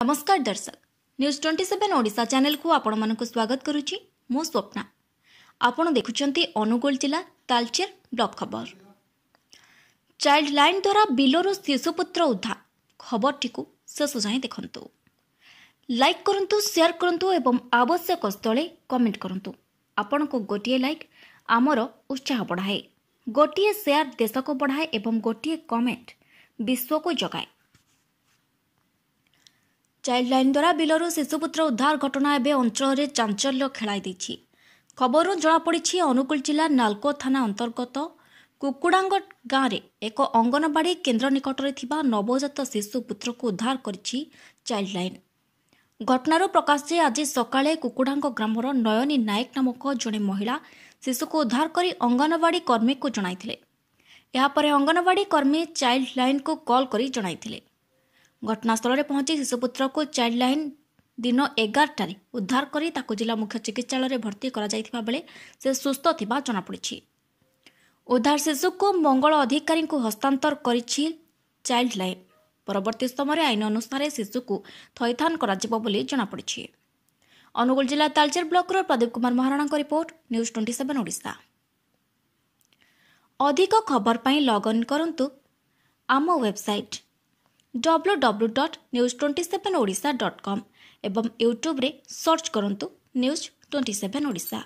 ନମସ୍କାର ଦର୍ଶକ news twenty seven Odisha ଚ୍ୟାନେଲକୁ ଆପଣମାନଙ୍କୁ ସ୍ୱାଗତ କରୁଛି ମୁଁ ସ୍ୱପ୍ନା। ଆପଣ ଦେଖୁଛନ୍ତି ଅନୁଗୁଳ ଜିଲ୍ଲା ତାଲଚେର ବ୍ଲକ ଖବର। ଚାଇଲ୍ଡ ଲାଇନ୍ ଦ୍ୱାରା ବିଲରୁ ଶିଶୁପୁତ୍ର ଉଦ୍ଧାର। ଖବରଟିକୁ ଶେଷ ଯାଏଁ ଦେଖନ୍ତୁ। ଲାଇକ୍ କରନ୍ତୁ ସେୟାର କରନ୍ତୁ ଏବଂ ଆବଶ୍ୟକ ସ୍ଥଳେ କମେଣ୍ଟ କରନ୍ତୁ। ଆପଣଙ୍କୁ ଗୋଟିଏ ଲାଇକ୍ ଆମର ଉତ୍ସାହ ବଢ଼ାଏ। ଗୋଟିଏ ସେୟାର ଦେଶକୁ ବଢ଼ାଏ ଏବଂ ଗୋଟିଏ କମେଣ୍ଟ ବିଶ୍ୱକୁ ଜଗାଏ। ଚାଇଲ୍ଡ ଲାଇନ୍ ଦ୍ୱାରା ବିଲରୁ ଶିଶୁପୁତ୍ର ଉଦ୍ଧାର ଘଟଣା ଏବେ ଅଞ୍ଚଳରେ ଚାଞ୍ଚଲ୍ୟ ଖେଳାଇ ଦେଇଛି। ଖବରରୁ ଜଣାପଡ଼ିଛି ଅନୁଗୁଳ ଜିଲ୍ଲା ନାଲକୋ ଥାନା ଅନ୍ତର୍ଗତ କୁକୁଡ଼ାଙ୍ଗ ଗାଁରେ ଏକ ଅଙ୍ଗନବାଡ଼ି କେନ୍ଦ୍ର ନିକଟରେ ଥିବା ନବଜାତ ଶିଶୁ ପୁତ୍ରକୁ ଉଦ୍ଧାର କରିଛି ଚାଇଲ୍ଡ ଲାଇନ୍ ଘଟଣାରୁ ପ୍ରକାଶ ଯେ ଆଜି ସକାଳେ କୁକୁଡ଼ାଙ୍ଗ ଗ୍ରାମର ନୟନୀ ନାୟକ ନାମକ ଜଣେ ମହିଳା ଶିଶୁକୁ ଉଦ୍ଧାର କରି ଅଙ୍ଗନବାଡ଼ି କର୍ମୀକୁ ଜଣାଇଥିଲେ। ଏହାପରେ ଅଙ୍ଗନବାଡ଼ି କର୍ମୀ ଚାଇଲ୍ଡ ଲାଇନ୍କୁ କଲ୍ କରି ଜଣାଇଥିଲେ। ଘଟଣାସ୍ଥଳରେ ପହଞ୍ଚି ଶିଶୁପୁତ୍ରକୁ ଚାଇଲ୍ଡ ଲାଇନ୍ ଦିନ ଏଗାରଟାରେ ଉଦ୍ଧାର କରି ତାକୁ ଜିଲ୍ଲା ମୁଖ୍ୟ ଚିକିତ୍ସାଳୟରେ ଭର୍ତ୍ତି କରାଯାଇଥିବା ବେଳେ ସେ ସୁସ୍ଥ ଥିବା ଜଣାପଡ଼ିଛି। ଉଦ୍ଧାର ଶିଶୁକୁ ମଙ୍ଗଳ ଅଧିକାରୀଙ୍କୁ ହସ୍ତାନ୍ତର କରିଛି ଚାଇଲ୍ଡ ଲାଇନ୍ ପରବର୍ତ୍ତୀ ସମୟରେ ଆଇନ ଅନୁସାରେ ଶିଶୁକୁ ଥଇଥାନ କରାଯିବ ବୋଲି ଜଣାପଡ଼ିଛି। ଅନୁଗୁଳ ଜିଲ୍ଲା ତାଲଚେର ବ୍ଲକର ପ୍ରଦୀପ କୁମାର ମହାରଣାଙ୍କ report news twenty seven Odisha. ଅଧିକ ଖବର ପାଇଁ ଲଗ୍ ଇନ୍ କରନ୍ତୁ ଆମ website W W dot news twenty seven Odisha dot com ଏବଂ ୟୁଟ୍ୟୁବରେ ସର୍ଚ୍ଚ କରନ୍ତୁ ନ୍ୟୁଜ୍ ଟ୍ୱେଣ୍ଟି ସେଭେନ୍ ଓଡ଼ିଶା